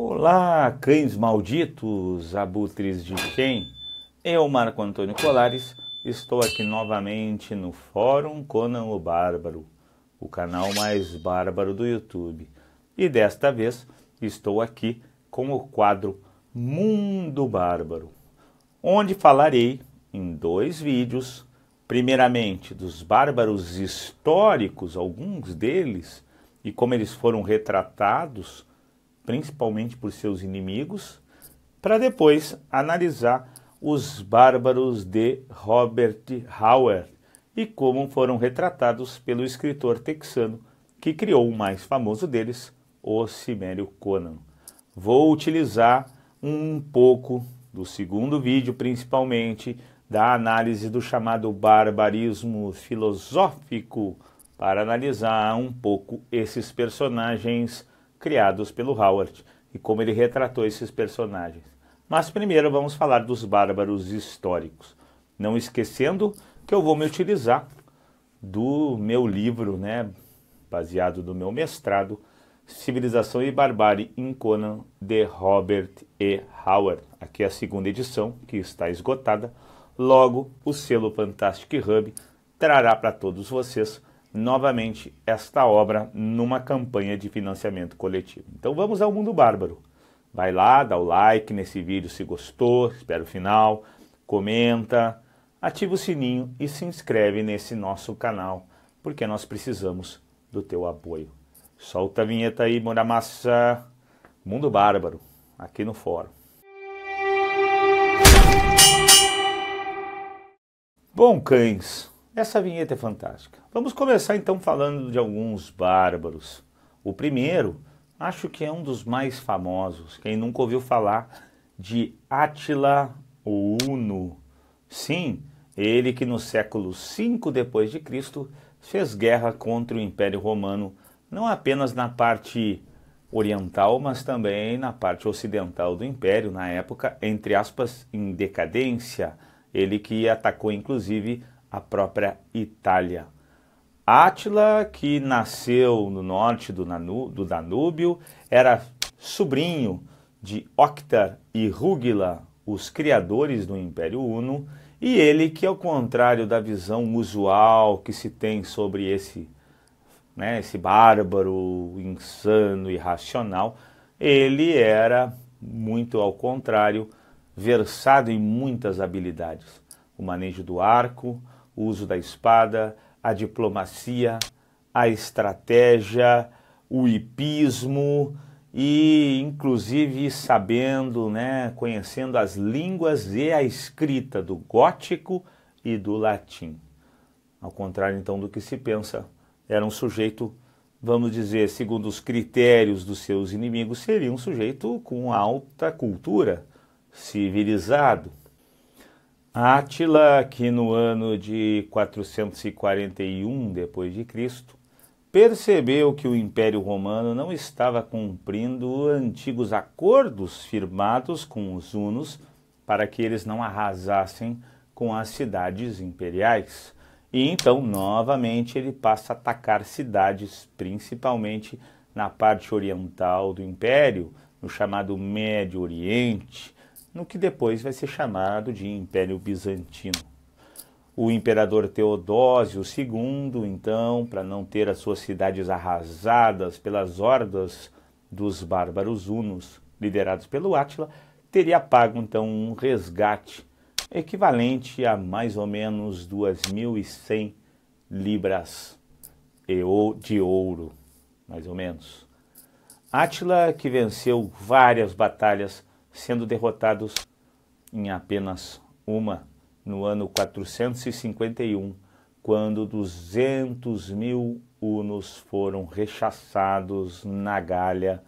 Olá, cães malditos, abutres de quem? Eu, Marco Antônio Colares, estou aqui novamente no Fórum Conan o Bárbaro, o canal mais bárbaro do YouTube. E desta vez estou aqui com o quadro Mundo Bárbaro, onde falarei em dois vídeos, primeiramente dos bárbaros históricos, alguns deles, e como eles foram retratados principalmente por seus inimigos, para depois analisar os bárbaros de Robert Hauer e como foram retratados pelo escritor texano que criou o mais famoso deles, o Cimério Conan. Vou utilizar um pouco do segundo vídeo, principalmente da análise do chamado barbarismo filosófico, para analisar um pouco esses personagens criados pelo Howard e como ele retratou esses personagens. Mas primeiro vamos falar dos bárbaros históricos, não esquecendo que eu vou me utilizar do meu livro, né, baseado no meu mestrado, Civilização e Barbárie em Conan, de Robert E. Howard. Aqui é a segunda edição, que está esgotada. Logo, o selo Fantastic Hub trará para todos vocês novamente esta obra numa campanha de financiamento coletivo. Então vamos ao mundo bárbaro. Vai lá, dá o like nesse vídeo se gostou, espera o final, comenta, ativa o sininho e se inscreve nesse nosso canal, porque nós precisamos do teu apoio. Solta a vinheta aí, Muramassa. Mundo Bárbaro, aqui no fórum. Bom, cães, essa vinheta é fantástica. Vamos começar então falando de alguns bárbaros. O primeiro, acho que é um dos mais famosos. Quem nunca ouviu falar de Átila o Uno? Sim, ele que no século V depois de Cristo fez guerra contra o Império Romano, não apenas na parte oriental, mas também na parte ocidental do império, na época, entre aspas, em decadência. Ele que atacou inclusive a própria Itália. Átila, que nasceu no norte do, do Danúbio, era sobrinho de Octar e Rúgila, os criadores do Império Uno, e ele que, ao contrário da visão usual que se tem sobre esse, né, esse bárbaro, insano, irracional, ele era, muito ao contrário, versado em muitas habilidades. O manejo do arco, o uso da espada, a diplomacia, a estratégia, o hipismo e inclusive sabendo, né, conhecendo as línguas e a escrita do gótico e do latim. Ao contrário então do que se pensa, era um sujeito, vamos dizer, segundo os critérios dos seus inimigos, seria um sujeito com alta cultura, civilizado, Átila, que no ano de 441 depois de Cristo, percebeu que o Império Romano não estava cumprindo antigos acordos firmados com os hunos para que eles não arrasassem com as cidades imperiais. E então, novamente, ele passa a atacar cidades, principalmente na parte oriental do império, no chamado Médio Oriente, no que depois vai ser chamado de Império Bizantino. O imperador Teodósio II, então, para não ter as suas cidades arrasadas pelas hordas dos bárbaros hunos, liderados pelo Átila, teria pago então um resgate equivalente a mais ou menos 2.100 libras de ouro, mais ou menos. Átila, que venceu várias batalhas sendo derrotados em apenas uma no ano 451, quando 200 mil hunos foram rechaçados na Gália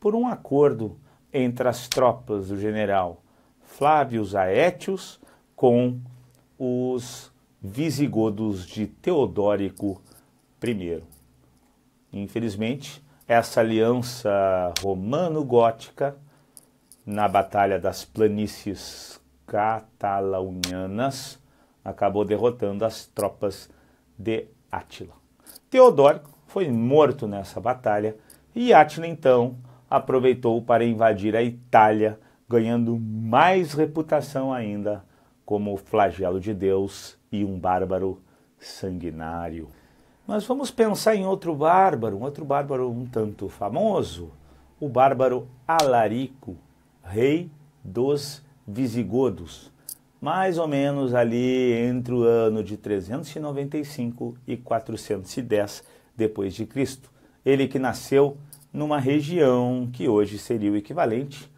por um acordo entre as tropas do general Flávio Aétios com os visigodos de Teodórico I. Infelizmente, essa aliança romano-gótica na Batalha das Planícies Catalunianas, acabou derrotando as tropas de Átila. Teodórico foi morto nessa batalha e Átila, então, aproveitou para invadir a Itália, ganhando mais reputação ainda como flagelo de Deus e um bárbaro sanguinário. Mas vamos pensar em outro bárbaro, um outro bárbaro um tanto famoso, o bárbaro Alarico, rei dos visigodos, mais ou menos ali entre o ano de 395 e 410 depois de Cristo. Ele que nasceu numa região que hoje seria o equivalente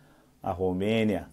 à Romênia.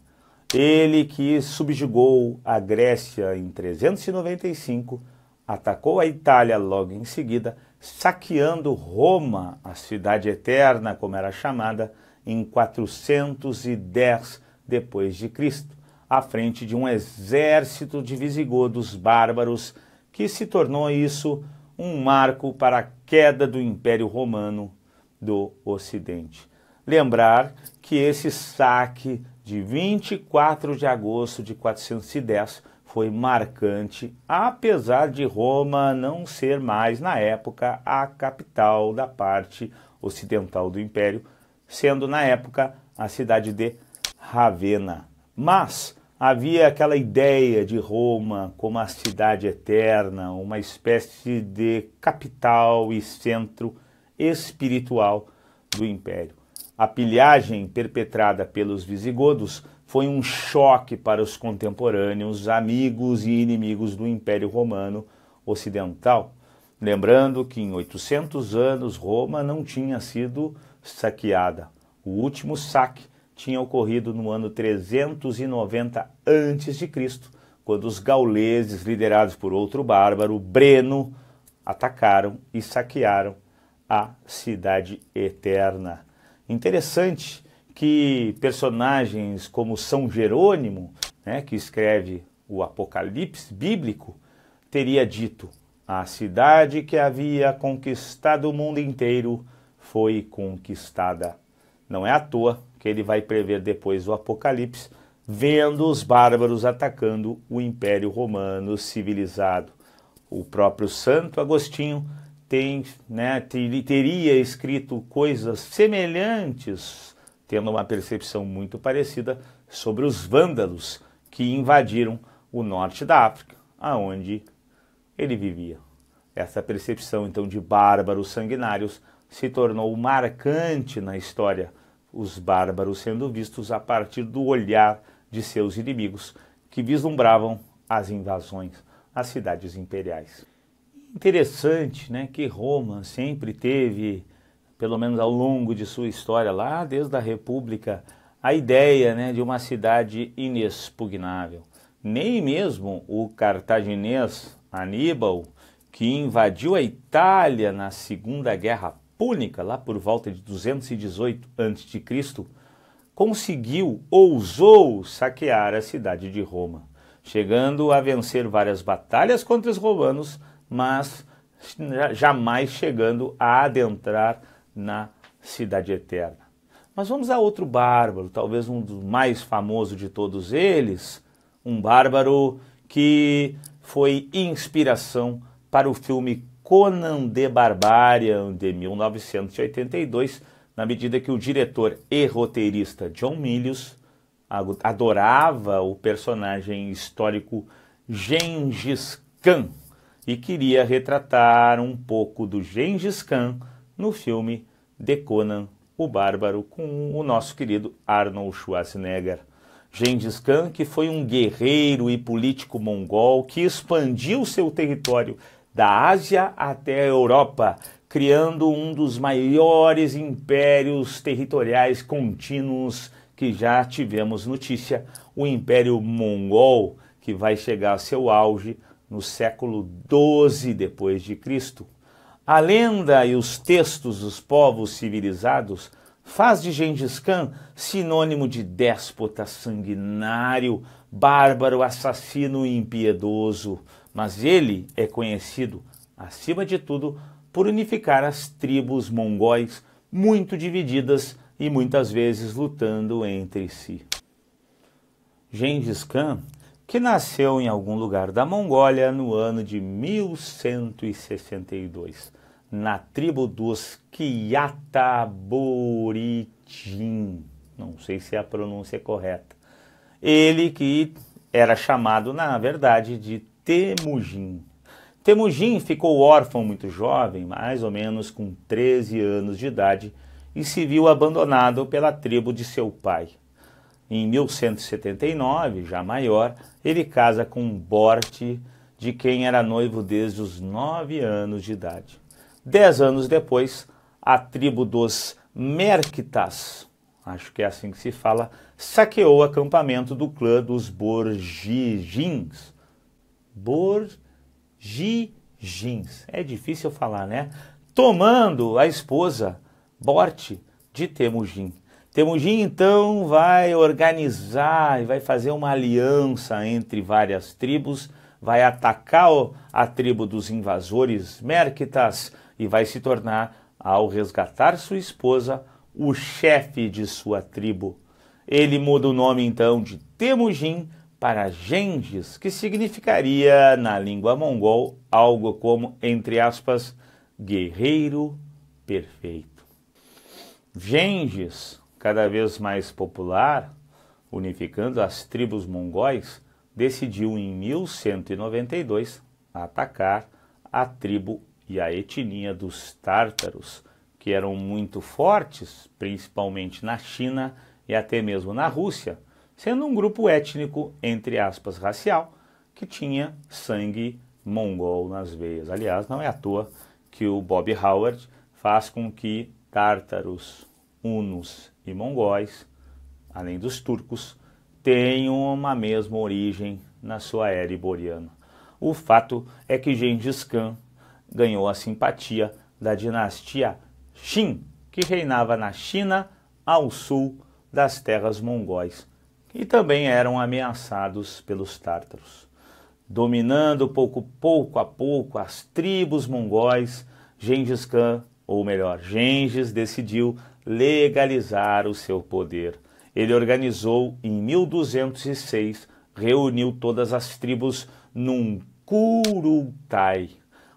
Ele que subjugou a Grécia em 395, atacou a Itália logo em seguida, saqueando Roma, a cidade eterna, como era chamada, em 410 depois de Cristo, à frente de um exército de visigodos bárbaros que se tornou isso um marco para a queda do Império Romano do Ocidente. Lembrar que esse saque de 24 de agosto de 410 foi marcante, apesar de Roma não ser mais, na época, a capital da parte ocidental do Império, sendo na época a cidade de Ravenna. Mas havia aquela ideia de Roma como a cidade eterna, uma espécie de capital e centro espiritual do império. A pilhagem perpetrada pelos visigodos foi um choque para os contemporâneos, amigos e inimigos do Império Romano Ocidental. Lembrando que em 800 anos Roma não tinha sido saqueada. O último saque tinha ocorrido no ano 390 a.C., quando os gauleses, liderados por outro bárbaro, Breno, atacaram e saquearam a cidade eterna. Interessante que personagens como São Jerônimo, né, que escreve o Apocalipse bíblico, teria dito: a cidade que havia conquistado o mundo inteiro foi conquistada. Não é à toa que ele vai prever depois o Apocalipse, vendo os bárbaros atacando o Império Romano civilizado. O próprio Santo Agostinho tem, né, teria escrito coisas semelhantes, tendo uma percepção muito parecida sobre os vândalos que invadiram o norte da África, aonde ele vivia. Essa percepção então de bárbaros sanguinários se tornou marcante na história os bárbaros sendo vistos a partir do olhar de seus inimigos, que vislumbravam as invasões às cidades imperiais. Interessante né, que Roma sempre teve, pelo menos ao longo de sua história, lá desde a República, a ideia né, de uma cidade inexpugnável. Nem mesmo o cartaginês Aníbal, que invadiu a Itália na Segunda Guerra Púnica, lá por volta de 218 a.C., conseguiu, ousou saquear a cidade de Roma, chegando a vencer várias batalhas contra os romanos, mas jamais chegando a adentrar na cidade eterna. Mas vamos a outro bárbaro, talvez um dos mais famosos de todos eles, um bárbaro que foi inspiração para o filme Conan the Barbarian de 1982, na medida que o diretor e roteirista John Milius adorava o personagem histórico Gengis Khan e queria retratar um pouco do Gengis Khan no filme The Conan o Bárbaro com o nosso querido Arnold Schwarzenegger. Gengis Khan, que foi um guerreiro e político mongol que expandiu seu território da Ásia até a Europa, criando um dos maiores impérios territoriais contínuos que já tivemos notícia, o Império Mongol, que vai chegar a seu auge no século XII depois de Cristo. A lenda e os textos dos povos civilizados faz de Gengis Khan sinônimo de déspota sanguinário, bárbaro, assassino e impiedoso, mas ele é conhecido, acima de tudo, por unificar as tribos mongóis muito divididas e muitas vezes lutando entre si. Gengis Khan, que nasceu em algum lugar da Mongólia no ano de 1162, na tribo dos Kiataboriti, Temujin, não sei se a pronúncia é correta. Ele que era chamado, na verdade, de Temujin. Temujin ficou órfão muito jovem, mais ou menos com 13 anos de idade, e se viu abandonado pela tribo de seu pai. Em 1179, já maior, ele casa com Borte, de quem era noivo desde os nove anos de idade. Dez anos depois, a tribo dos Merquitas, acho que é assim que se fala, saqueou o acampamento do clã dos Borgigins. Borgigins Gigins. É difícil falar, né? Tomando a esposa Borte de Temujin. Temujin então vai organizar e vai fazer uma aliança entre várias tribos, vai atacar a tribo dos invasores Merquitas e vai se tornar, ao resgatar sua esposa, o chefe de sua tribo. Ele muda o nome então de Temujin para Gengis, que significaria na língua mongol algo como, entre aspas, guerreiro perfeito. Gengis, cada vez mais popular, unificando as tribos mongóis, decidiu em 1192 atacar a tribo e a etnia dos tártaros, que eram muito fortes, principalmente na China e até mesmo na Rússia sendo um grupo étnico, entre aspas, racial, que tinha sangue mongol nas veias. Aliás, não é à toa que o Bob Howard faz com que tártaros, hunos e mongóis, além dos turcos, tenham uma mesma origem na sua era iboriana. O fato é que Gengis Khan ganhou a simpatia da dinastia Qin, que reinava na China ao sul das terras mongóis e também eram ameaçados pelos tártaros. Dominando pouco, pouco a pouco as tribos mongóis, Gengis Khan, ou melhor, Gengis decidiu legalizar o seu poder. Ele organizou em 1206, reuniu todas as tribos num Kurultai,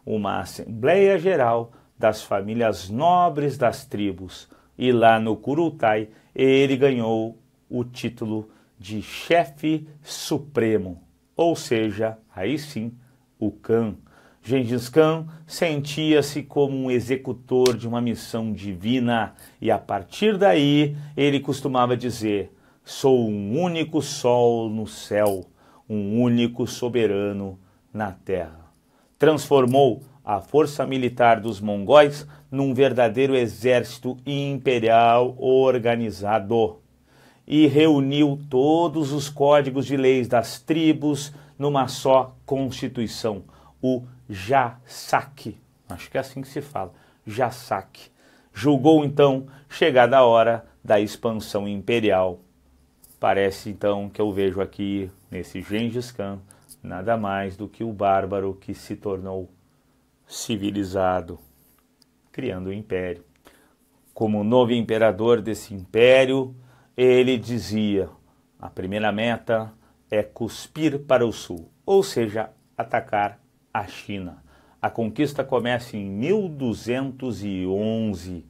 uma assembleia geral das famílias nobres das tribos. E lá no Kurultai ele ganhou o título de chefe supremo, ou seja, aí sim, o Khan. Gengis Khan sentia-se como um executor de uma missão divina e a partir daí ele costumava dizer: Sou um único sol no céu, um único soberano na terra. Transformou a força militar dos mongóis num verdadeiro exército imperial organizado e reuniu todos os códigos de leis das tribos numa só constituição, o Jasak. Acho que é assim que se fala, Jasak. Julgou então chegada a hora da expansão imperial. Parece então que eu vejo aqui nesse Gengis Khan nada mais do que o bárbaro que se tornou civilizado, criando o império. Como novo imperador desse império, ele dizia: a primeira meta é cuspir para o sul, ou seja, atacar a China. A conquista começa em 1211.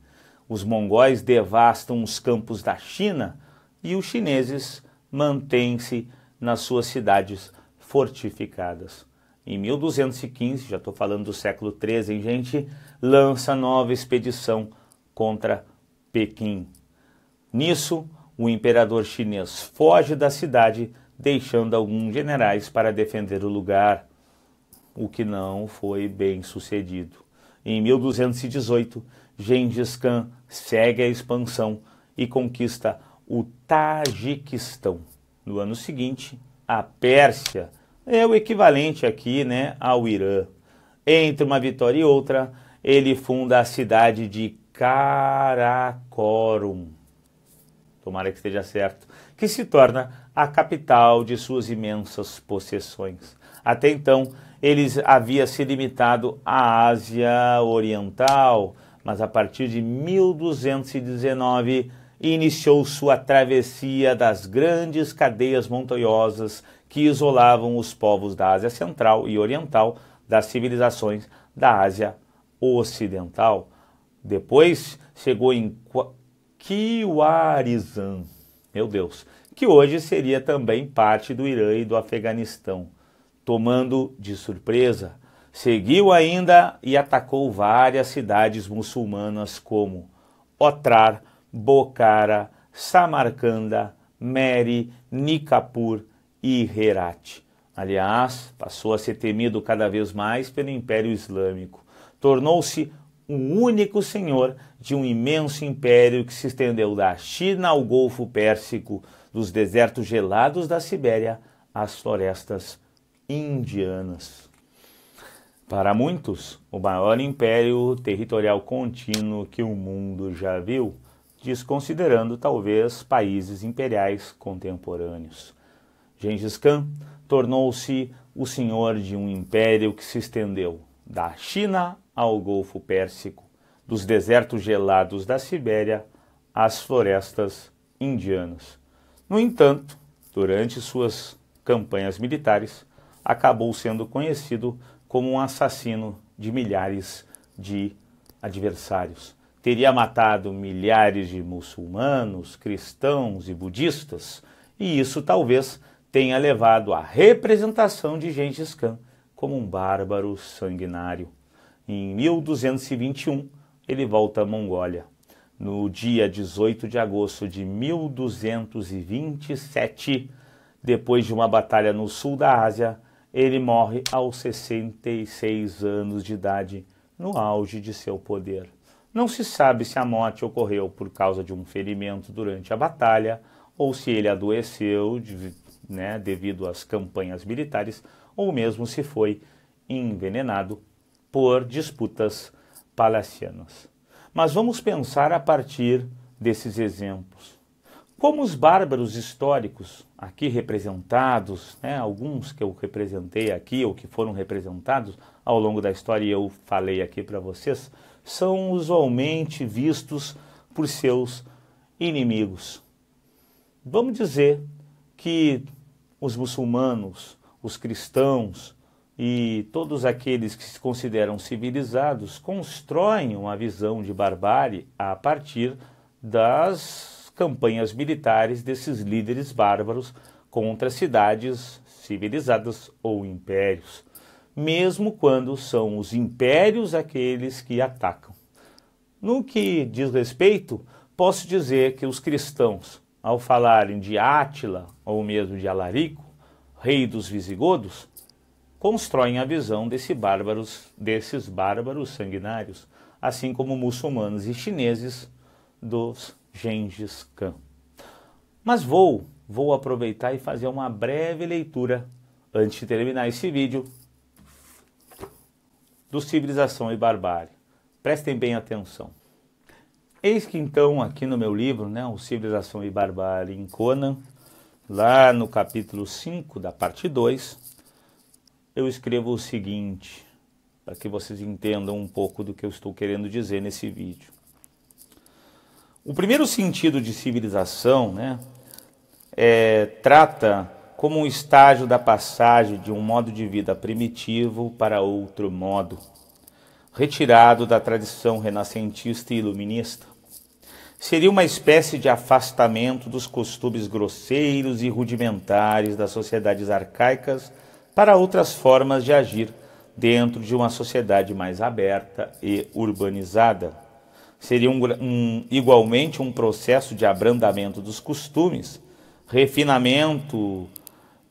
Os mongóis devastam os campos da China e os chineses mantêm-se nas suas cidades fortificadas. Em 1215, já estou falando do século XIII, gente, lança nova expedição contra Pequim. Nisso, o imperador chinês foge da cidade, deixando alguns generais para defender o lugar, o que não foi bem sucedido. Em 1218, Gengis Khan segue a expansão e conquista o Tajiquistão. No ano seguinte, a Pérsia é o equivalente aqui né, ao Irã. Entre uma vitória e outra, ele funda a cidade de Karakorum tomara que esteja certo, que se torna a capital de suas imensas possessões. Até então, ele havia se limitado à Ásia Oriental, mas a partir de 1219 iniciou sua travessia das grandes cadeias montanhosas que isolavam os povos da Ásia Central e Oriental das civilizações da Ásia Ocidental. Depois chegou em Kiwarizan, meu Deus, que hoje seria também parte do Irã e do Afeganistão. Tomando de surpresa, seguiu ainda e atacou várias cidades muçulmanas como Otrar, Bocara, Samarcanda, Meri, Nikapur e Herat. Aliás, passou a ser temido cada vez mais pelo Império Islâmico. Tornou-se o único senhor de um imenso império que se estendeu da China ao Golfo Pérsico, dos desertos gelados da Sibéria às florestas indianas. Para muitos, o maior império territorial contínuo que o mundo já viu, desconsiderando talvez países imperiais contemporâneos. Gengis Khan tornou-se o senhor de um império que se estendeu da China ao Golfo Pérsico, dos desertos gelados da Sibéria às florestas indianas. No entanto, durante suas campanhas militares, acabou sendo conhecido como um assassino de milhares de adversários teria matado milhares de muçulmanos, cristãos e budistas, e isso talvez tenha levado à representação de Gengis Khan como um bárbaro sanguinário. Em 1221, ele volta à Mongólia. No dia 18 de agosto de 1227, depois de uma batalha no sul da Ásia, ele morre aos 66 anos de idade, no auge de seu poder. Não se sabe se a morte ocorreu por causa de um ferimento durante a batalha ou se ele adoeceu né, devido às campanhas militares ou mesmo se foi envenenado por disputas palacianas. Mas vamos pensar a partir desses exemplos. Como os bárbaros históricos aqui representados, né, alguns que eu representei aqui ou que foram representados ao longo da história e eu falei aqui para vocês, são usualmente vistos por seus inimigos. Vamos dizer que os muçulmanos, os cristãos e todos aqueles que se consideram civilizados constroem uma visão de barbárie a partir das campanhas militares desses líderes bárbaros contra cidades civilizadas ou impérios mesmo quando são os impérios aqueles que atacam. No que diz respeito, posso dizer que os cristãos, ao falarem de Átila ou mesmo de Alarico, rei dos visigodos, constroem a visão desse bárbaros, desses bárbaros sanguinários, assim como muçulmanos e chineses dos Gengis Khan. Mas vou, vou aproveitar e fazer uma breve leitura antes de terminar esse vídeo do Civilização e Barbárie. Prestem bem atenção. Eis que então, aqui no meu livro, né, o Civilização e Barbárie em Conan, lá no capítulo 5 da parte 2, eu escrevo o seguinte, para que vocês entendam um pouco do que eu estou querendo dizer nesse vídeo. O primeiro sentido de civilização né, é, trata como um estágio da passagem de um modo de vida primitivo para outro modo, retirado da tradição renascentista e iluminista. Seria uma espécie de afastamento dos costumes grosseiros e rudimentares das sociedades arcaicas para outras formas de agir dentro de uma sociedade mais aberta e urbanizada. Seria um, um, igualmente um processo de abrandamento dos costumes, refinamento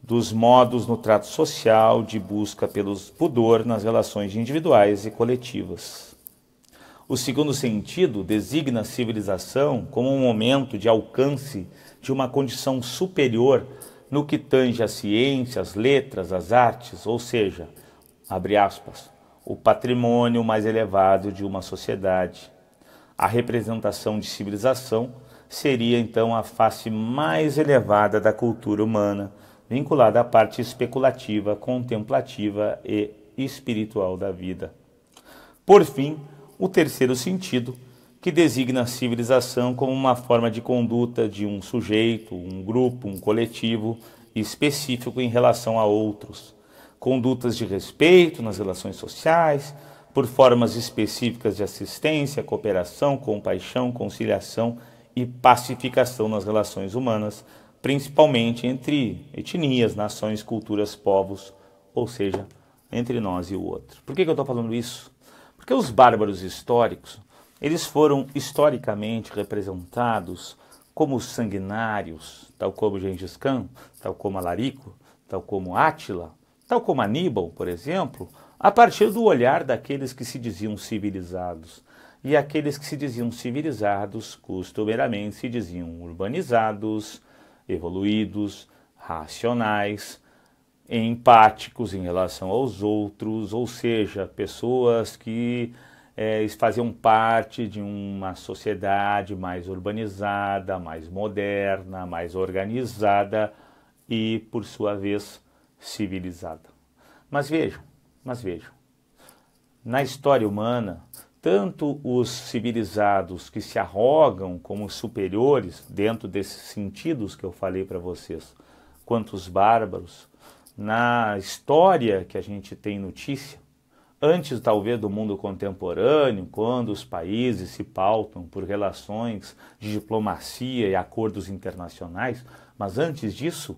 dos modos no trato social de busca pelos pudor nas relações individuais e coletivas. O segundo sentido designa a civilização como um momento de alcance de uma condição superior no que tange a ciência, as letras, as artes, ou seja, abre aspas, o patrimônio mais elevado de uma sociedade. A representação de civilização seria então a face mais elevada da cultura humana vinculada à parte especulativa, contemplativa e espiritual da vida. Por fim, o terceiro sentido, que designa a civilização como uma forma de conduta de um sujeito, um grupo, um coletivo específico em relação a outros, condutas de respeito nas relações sociais, por formas específicas de assistência, cooperação, compaixão, conciliação e pacificação nas relações humanas, principalmente entre etnias, nações, culturas, povos, ou seja, entre nós e o outro. Por que, que eu estou falando isso? Porque os bárbaros históricos, eles foram historicamente representados como sanguinários, tal como Gengis Khan, tal como Alarico, tal como Átila, tal como Aníbal, por exemplo, a partir do olhar daqueles que se diziam civilizados. E aqueles que se diziam civilizados, costumeiramente se diziam urbanizados, evoluídos, racionais, empáticos em relação aos outros, ou seja, pessoas que é, faziam parte de uma sociedade mais urbanizada, mais moderna, mais organizada e, por sua vez, civilizada. Mas vejam, mas vejam, na história humana, tanto os civilizados que se arrogam como superiores, dentro desses sentidos que eu falei para vocês, quanto os bárbaros, na história que a gente tem notícia, antes talvez do mundo contemporâneo, quando os países se pautam por relações de diplomacia e acordos internacionais, mas antes disso,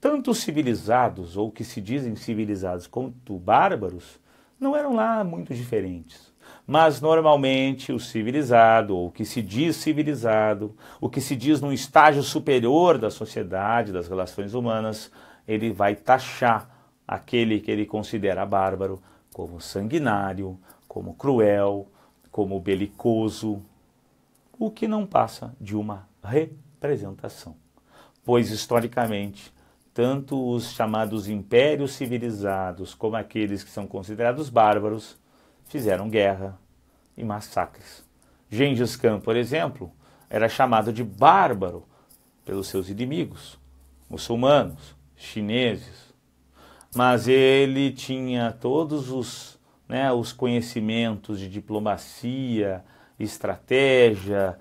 tanto civilizados ou que se dizem civilizados quanto bárbaros não eram lá muito diferentes. Mas normalmente o civilizado, ou o que se diz civilizado, o que se diz num estágio superior da sociedade, das relações humanas, ele vai taxar aquele que ele considera bárbaro como sanguinário, como cruel, como belicoso, o que não passa de uma representação. Pois historicamente tanto os chamados impérios civilizados como aqueles que são considerados bárbaros fizeram guerra e massacres. Gengis Khan, por exemplo, era chamado de bárbaro pelos seus inimigos, muçulmanos, chineses, mas ele tinha todos os, né, os conhecimentos de diplomacia, estratégia,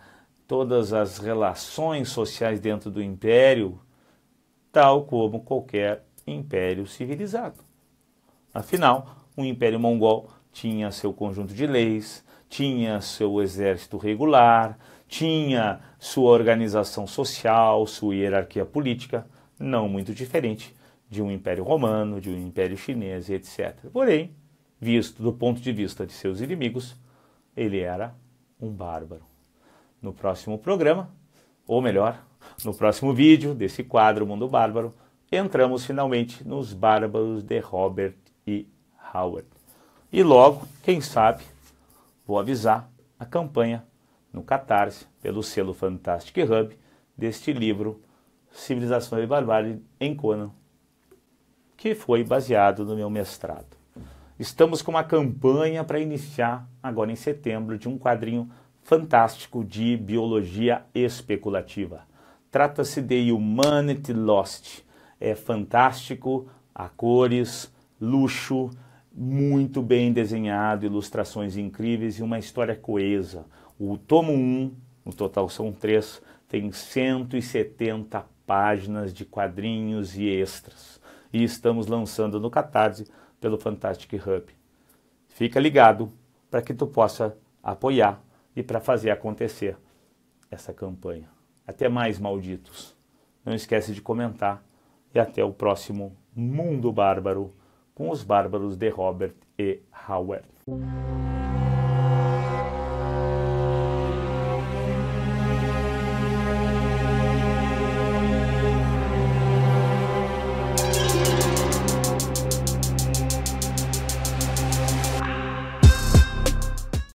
todas as relações sociais dentro do império tal como qualquer império civilizado. Afinal, o Império Mongol tinha seu conjunto de leis, tinha seu exército regular, tinha sua organização social, sua hierarquia política, não muito diferente de um Império Romano, de um Império Chinês, etc. Porém, visto do ponto de vista de seus inimigos, ele era um bárbaro. No próximo programa, ou melhor, no próximo vídeo desse quadro Mundo Bárbaro, entramos finalmente nos bárbaros de Robert e Howard. E logo, quem sabe, vou avisar a campanha no Catarse, pelo selo Fantastic Hub, deste livro Civilização e Barbárie em Conan, que foi baseado no meu mestrado. Estamos com uma campanha para iniciar agora em setembro de um quadrinho fantástico de biologia especulativa. Trata-se de Humanity Lost. É fantástico, a cores, luxo, muito bem desenhado, ilustrações incríveis e uma história coesa. O tomo 1, no total são três, tem 170 páginas de quadrinhos e extras. E estamos lançando no Catarse pelo Fantastic Hub. Fica ligado para que tu possa apoiar e para fazer acontecer essa campanha. Até mais, malditos. Não esquece de comentar e até o próximo Mundo Bárbaro com os bárbaros de Robert e Howard.